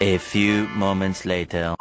A few moments later.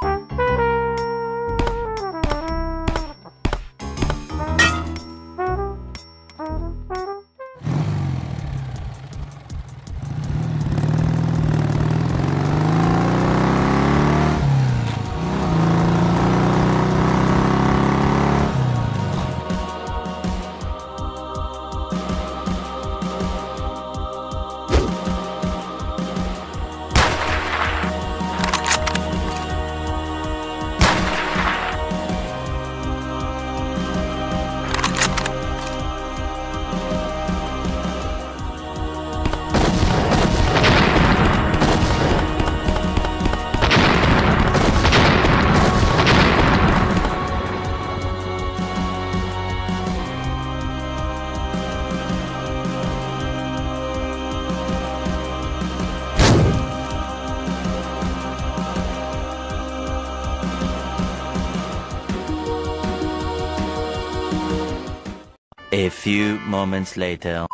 A few moments later.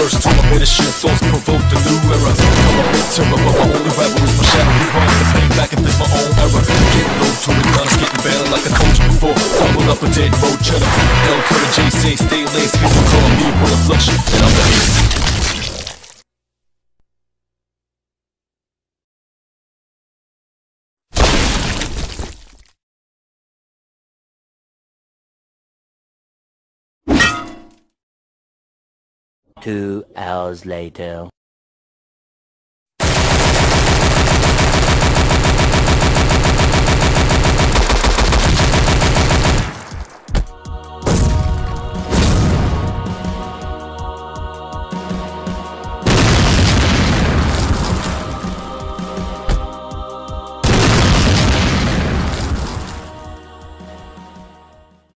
First to a shit thoughts provoke the new era. I'm a terror, but my only rival is my shadow. He runs the pain back and fix my own error. Getting low to the ground, getting better like I told you before. Double up a dead road cheddar. L to the J, say stay. He's gonna call me a flush, and I'm the ace. Two hours later.